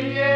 yeah.